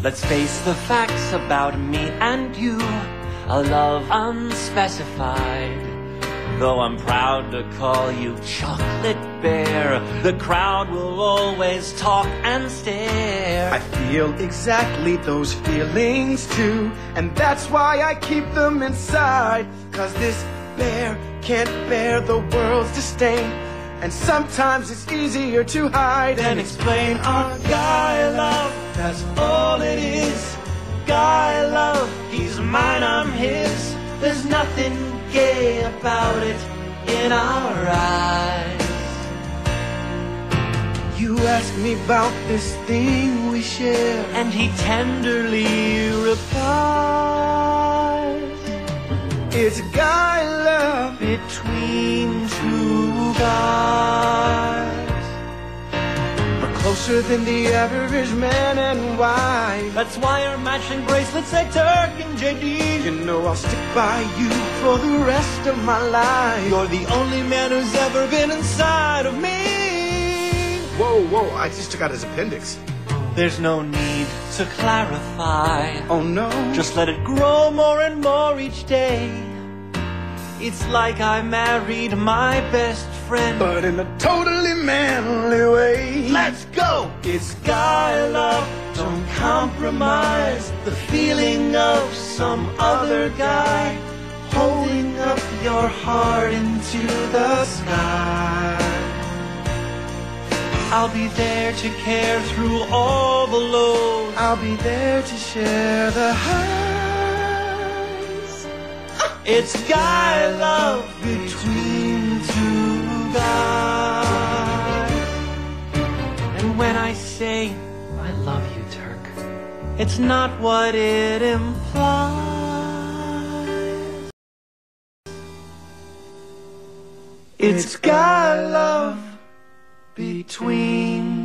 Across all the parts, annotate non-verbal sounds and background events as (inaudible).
Let's face the facts about me and you. A love unspecified. Though I'm proud to call you Chocolate Bear, the crowd will always talk and stare. I feel exactly those feelings too, and that's why I keep them inside. Cause this bear can't bear the world's disdain, and sometimes it's easier to hide and explain our love. That's all it is. Guy love, he's mine, I'm his. There's nothing gay about it in our eyes. You ask me about this thing we share, and he tenderly replies. It's guy love between two guys closer than the average man and wife. That's why our matching bracelets say Turk and JD. You know I'll stick by you for the rest of my life. You're the only man who's ever been inside of me. Whoa, whoa, I just took out his appendix. There's no need to clarify. Oh no. Just let it grow more and more each day. It's like I married my best friend. But in a totally manly way. Let's go! It's guy love. Don't compromise the feeling of some other guy holding up your heart into the sky. I'll be there to care through all the lows. I'll be there to share the highs. It's guy love between two guys. And when I say, I love you, Turk, it's not what it implies. It's guy love between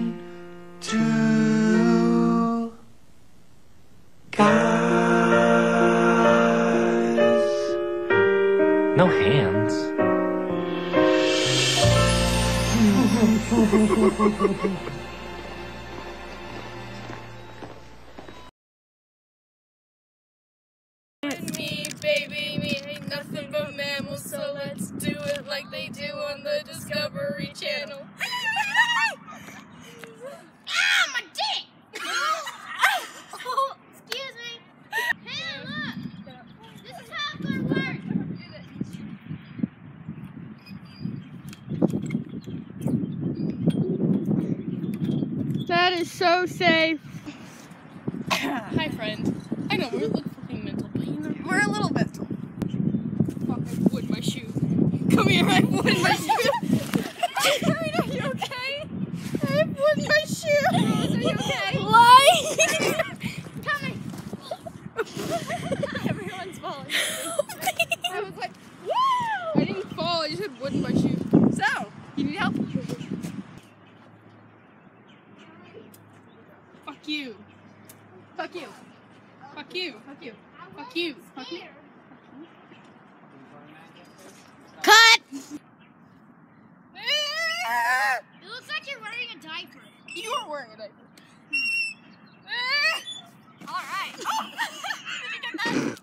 No hands. (laughs) That is so safe. (coughs) Hi, friend. I know we're a little fucking mental, but you know we're a little mental. Fuck! I wood my shoe. Come here, I wood my shoe. Rose, (laughs) are you okay? I wood my shoe. Rose, are you okay? Lie. (laughs) Coming. Everyone's falling. I was like, woo! I didn't fall. I just had wood in my shoe. So, you need help? Fuck you. Fuck you. Fuck you. Fuck you. Fuck you. Fuck you. Cut! It looks like you're wearing a diaper. You are wearing a diaper. Hmm. Alright. (laughs) Did you get that?